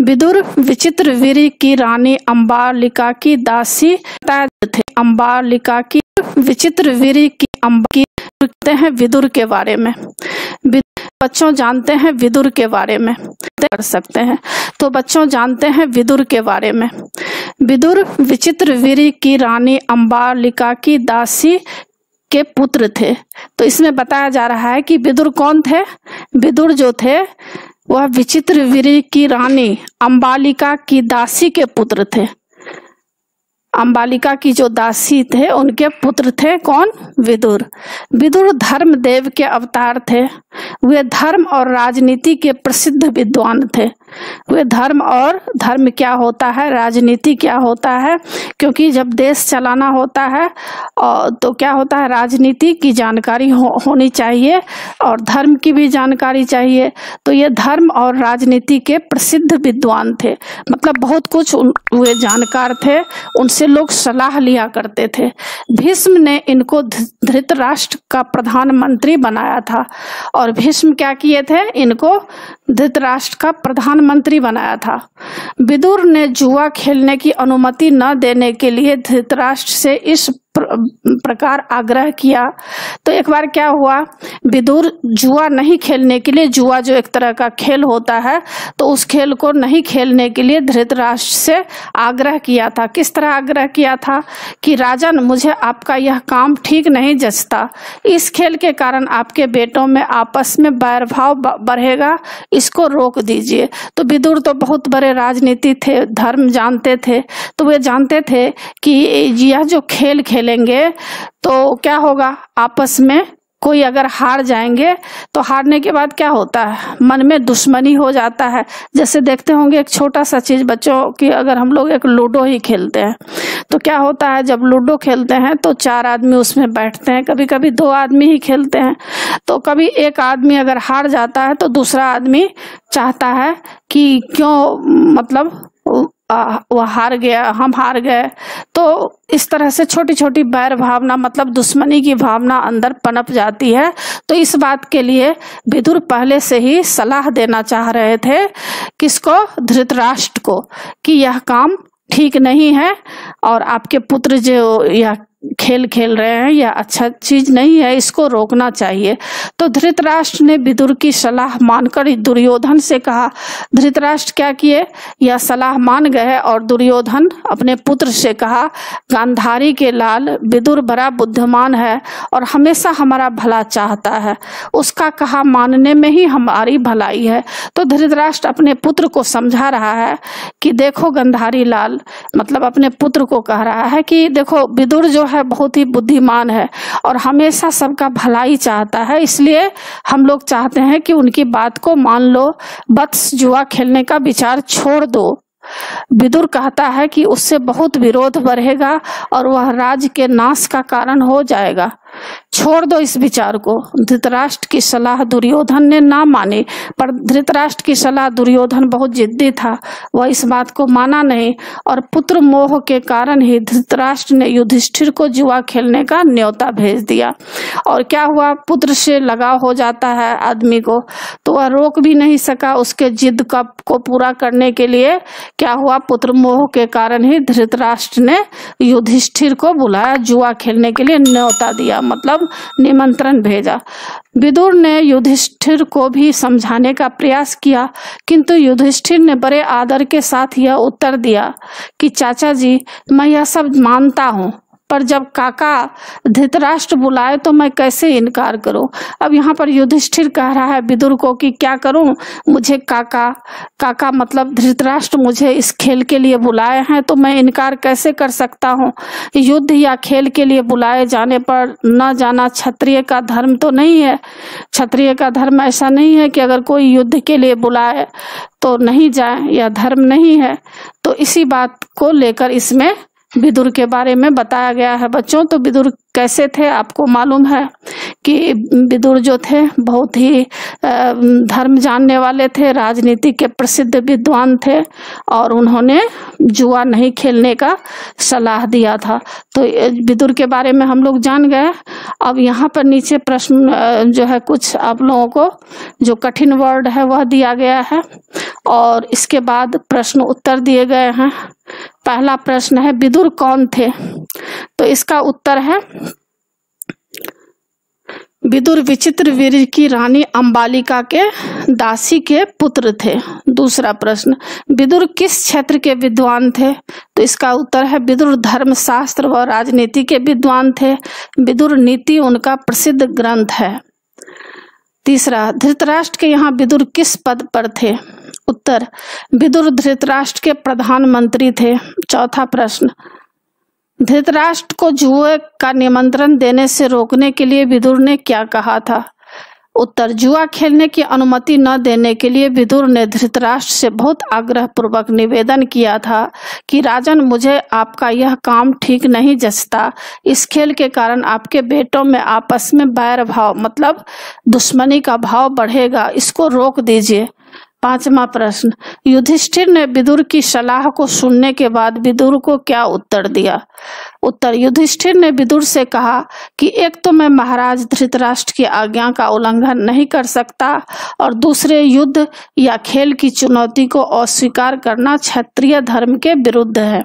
विदुर विचित्र वीर की रानी अम्बालिका की दासी थे। अम्बालिका की विचित्र वीर की अम्बा की कहते हैं विदुर के बारे में। बच्चों जानते हैं विदुर के बारे में। कर सकते हैं। तो बच्चों जानते हैं विदुर के बारे में। विदुर विचित्र वीर की रानी अम्बालिका की दासी के पुत्र थे। तो इसमें बताया जा रहा है कि विदुर कौन थे? विदुर जो थे वह विचित्र वीर की रानी अम्बालिका की दासी के पुत्र थे। अम्बालिका की जो दासी थे, उनके पुत्र थे कौन? विदुर। विदुर धर्मदेव के अवतार थे। वे धर्म और राजनीति के प्रसिद्ध विद्वान थे। वे धर्म और धर्म क्या होता है? राजनीति क्या होता है? क्योंकि जब देश चलाना होता है तो क्या होता है? राजनीति की जानकारी हो, होनी चाहिए और धर्म की भी जानकारी चाहिए। तो ये धर्म और राजनीति के प्रसिद्ध विद्वान थे। मतलब बहुत कुछ वे जानकार थे उनसे लोग सलाह लिया करते थे। भीष्म ने इनको धृतराष्ट्र का प्रधानमंत्री बनाया था और भीष्म क्या किए थे? इनको धृतराष्ट्र का प्रधानमंत्री बनाया था। विदुर ने जुआ खेलने की अनुमति न देने के लिए धृतराष्ट्र से इस प्रकार आग्रह किया। तो एक बार क्या हुआ? विदुर जुआ नहीं खेलने के लिए, जुआ जो एक तरह का खेल होता है तो उस खेल को नहीं खेलने के लिए धृतराष्ट्र से आग्रह किया था। किस तरह आग्रह किया था कि राजन, मुझे आपका यह काम ठीक नहीं जचता। इस खेल के कारण आपके बेटों में आपस में बैर भाव बढ़ेगा, इसको रोक दीजिए। तो विदुर तो बहुत बड़े राजनीति थे, धर्म जानते थे तो वे जानते थे कि यह जो खेल खेल खेलेंगे तो क्या होगा? आपस में कोई अगर हार जाएँगे तो हारने के बाद क्या होता है? मन में दुश्मनी हो जाता है। जैसे देखते होंगे एक छोटा सा चीज़, बच्चों की अगर हम लोग एक लूडो ही खेलते हैं तो क्या होता है, जब लूडो खेलते हैं तो चार आदमी उसमें बैठते हैं कभी कभी दो आदमी ही खेलते हैं। तो कभी एक आदमी अगर हार जाता है तो दूसरा आदमी चाहता है कि क्यों मतलब वो हार गया, हम हार गए। तो इस तरह से छोटी छोटी बैर भावना मतलब दुश्मनी की भावना अंदर पनप जाती है। तो इस बात के लिए विदुर पहले से ही सलाह देना चाह रहे थे किसको? धृतराष्ट्र को, कि यह काम ठीक नहीं है और आपके पुत्र जो यह खेल खेल रहे हैं यह अच्छा चीज़ नहीं है, इसको रोकना चाहिए। तो धृतराष्ट्र ने विदुर की सलाह मानकर दुर्योधन से कहा, धृतराष्ट्र क्या किए? यह सलाह मान गए और दुर्योधन अपने पुत्र से कहा, गांधारी के लाल, विदुर बड़ा बुद्धिमान है और हमेशा हमारा भला चाहता है। उसका कहा, मानने में ही हमारी भलाई है। तो धृतराष्ट्र अपने पुत्र को समझा रहा है कि देखो गंधारी लाल मतलब अपने पुत्र को कह रहा है कि देखो विदुर जो है बहुत ही बुद्धिमान है और हमेशा सबका भलाई चाहता है, इसलिए हम लोग चाहते हैं कि उनकी बात को मान लो, बत्स जुआ खेलने का विचार छोड़ दो। विदुर कहता है कि उससे बहुत विरोध बढ़ेगा और वह राज्य के नाश का कारण हो जाएगा। छोड़ दो इस विचार को। धृतराष्ट्र की सलाह दुर्योधन ने ना मानी, पर धृतराष्ट्र की सलाह दुर्योधन बहुत जिद्दी था। वह इस बात को माना नहीं, और पुत्र मोह के कारण ही धृतराष्ट्र ने युधिष्ठिर को जुआ खेलने का न्योता भेज दिया। और क्या हुआ? पुत्र से लगाव हो जाता है आदमी को तो वह रोक भी नहीं सका उसके जिद का को पूरा करने के लिए। क्या हुआ? पुत्र मोह के कारण ही धृतराष्ट्र ने युधिष्ठिर को बुलाया, जुआ खेलने के लिए न्योता दिया। मतलब निमंत्रण भेजा। विदुर ने युधिष्ठिर को भी समझाने का प्रयास किया, किंतु युधिष्ठिर ने बड़े आदर के साथ यह उत्तर दिया कि, चाचा जी, मैं यह सब मानता हूँ। पर जब काका धृतराष्ट्र बुलाए तो मैं कैसे इनकार करूँ? अब यहाँ पर युधिष्ठिर कह रहा है विदुर को कि क्या करूँ? मुझे काका काका मतलब धृतराष्ट्र मुझे इस खेल के लिए बुलाए हैं तो मैं इनकार कैसे कर सकता हूँ? युद्ध या खेल के लिए बुलाए जाने पर न जाना क्षत्रिय का धर्म तो नहीं है। क्षत्रिय का धर्म ऐसा नहीं है कि अगर कोई युद्ध के लिए बुलाए तो नहीं जाए या धर्म नहीं है। तो इसी बात को लेकर इसमें विदुर के बारे में बताया गया है। बच्चों तो विदुर कैसे थे? आपको मालूम है कि विदुर जो थे, बहुत ही धर्म जानने वाले थे, राजनीति के प्रसिद्ध विद्वान थे और उन्होंने जुआ नहीं खेलने का सलाह दिया था। तो विदुर के बारे में हम लोग जान गए। अब यहाँ पर नीचे प्रश्न जो है कुछ आप लोगों को जो कठिन वर्ड है, वह दिया गया है। और इसके बाद प्रश्न उत्तर दिए गए हैं। पहला प्रश्न है, विदुर कौन थे? तो इसका उत्तर है, विदुर विचित्र वीर की रानी अंबालिका के दासी के पुत्र थे। दूसरा प्रश्न, विदुर किस क्षेत्र के विद्वान थे? तो इसका उत्तर है, विदुर धर्म शास्त्र व राजनीति के विद्वान थे। विदुर नीति उनका प्रसिद्ध ग्रंथ है। तीसरा, धृतराष्ट्र के यहाँ विदुर किस पद पर थे? उत्तर, विदुर धृतराष्ट्र के प्रधानमंत्री थे। चौथा प्रश्न, धृतराष्ट्र को जुए का निमंत्रण देने से रोकने के लिए विदुर ने क्या कहा था? उत्तर, जुआ खेलने की अनुमति न देने के लिए विदुर ने धृतराष्ट्र से बहुत आग्रह पूर्वक निवेदन किया था कि, राजन, मुझे आपका यह काम ठीक नहीं जचता इस खेल के कारण आपके बेटों में आपस में बैर भाव मतलब दुश्मनी का भाव बढ़ेगा। इसको रोक दीजिए। पांचवा प्रश्न, युधिष्ठिर ने विदुर की सलाह को सुनने के बाद विदुर को क्या उत्तर दिया? उत्तर, युधिष्ठिर ने विदुर से कहा कि एक तो मैं महाराज धृतराष्ट्र की आज्ञा का उल्लंघन नहीं कर सकता और दूसरे युद्ध या खेल की चुनौती को अस्वीकार करना क्षत्रिय धर्म के विरुद्ध है।